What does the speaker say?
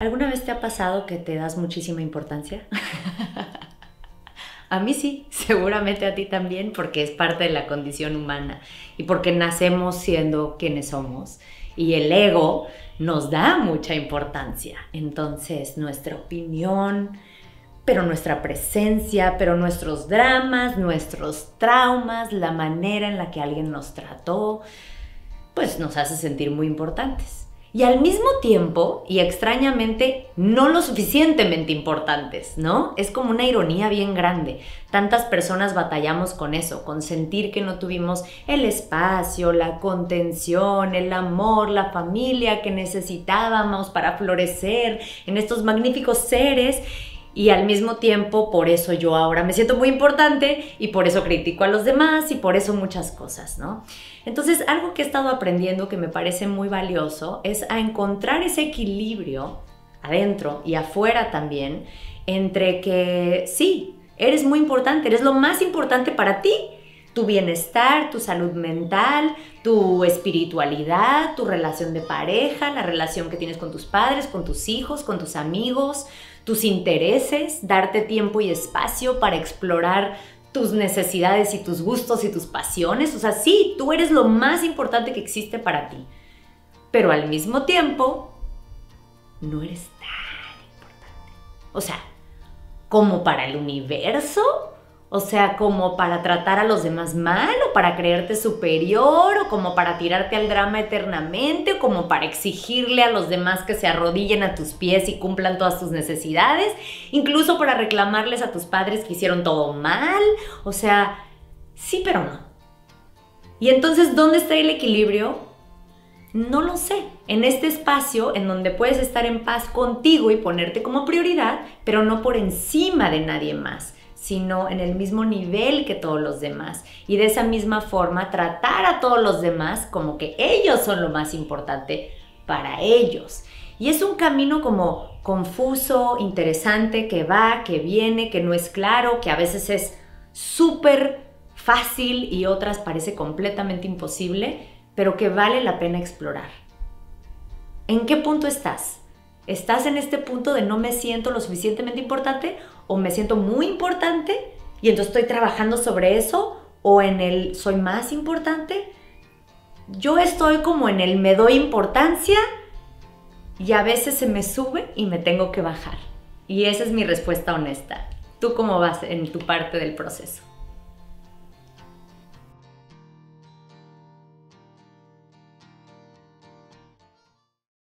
¿Alguna vez te ha pasado que te das muchísima importancia? a mí sí, seguramente a ti también, porque es parte de la condición humana y porque nacemos siendo quienes somos. Y el ego nos da mucha importancia. Entonces, nuestra opinión, pero nuestra presencia, pero nuestros dramas, nuestros traumas, la manera en la que alguien nos trató, pues nos hace sentir muy importantes y al mismo tiempo, y extrañamente, no lo suficientemente importantes, ¿no? Es como una ironía bien grande. Tantas personas batallamos con eso, con sentir que no tuvimos el espacio, la contención, el amor, la familia que necesitábamos para florecer en estos magníficos seres y al mismo tiempo por eso yo ahora me siento muy importante y por eso critico a los demás y por eso muchas cosas, ¿no? Entonces, algo que he estado aprendiendo que me parece muy valioso es a encontrar ese equilibrio adentro y afuera también entre que sí, eres muy importante, eres lo más importante para ti, tu bienestar, tu salud mental, tu espiritualidad, tu relación de pareja, la relación que tienes con tus padres, con tus hijos, con tus amigos, tus intereses, darte tiempo y espacio para explorar tus necesidades y tus gustos y tus pasiones. O sea, sí, tú eres lo más importante que existe para ti. Pero al mismo tiempo, no eres tan importante. O sea, como para el universo, o sea, como para tratar a los demás mal o para creerte superior o como para tirarte al drama eternamente o como para exigirle a los demás que se arrodillen a tus pies y cumplan todas tus necesidades, incluso para reclamarles a tus padres que hicieron todo mal. O sea, sí, pero no. Y entonces, ¿dónde está el equilibrio? No lo sé. En este espacio en donde puedes estar en paz contigo y ponerte como prioridad, pero no por encima de nadie más sino en el mismo nivel que todos los demás. Y de esa misma forma tratar a todos los demás como que ellos son lo más importante para ellos. Y es un camino como confuso, interesante, que va, que viene, que no es claro, que a veces es súper fácil y otras parece completamente imposible, pero que vale la pena explorar. ¿En qué punto estás? ¿Estás en este punto de no me siento lo suficientemente importante o me siento muy importante y entonces estoy trabajando sobre eso o en el soy más importante? Yo estoy como en el me doy importancia y a veces se me sube y me tengo que bajar. Y esa es mi respuesta honesta. ¿Tú cómo vas en tu parte del proceso?